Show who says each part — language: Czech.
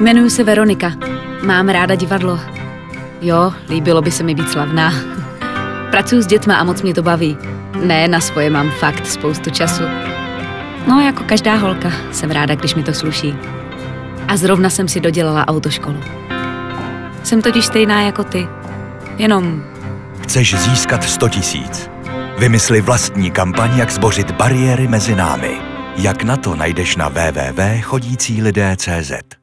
Speaker 1: Jmenuji se Veronika. Mám ráda divadlo. Jo, líbilo by se mi být slavná. Pracuji s dětma a moc mě to baví. Ne, na svoje mám fakt spoustu času. No, jako každá holka, jsem ráda, když mi to sluší. A zrovna jsem si dodělala autoškolu. Jsem totiž stejná jako ty. Jenom
Speaker 2: Chceš získat 100 tisíc? Vymysli vlastní kampaň, jak zbořit bariéry mezi námi. Jak na to najdeš na www.chodícílidé.cz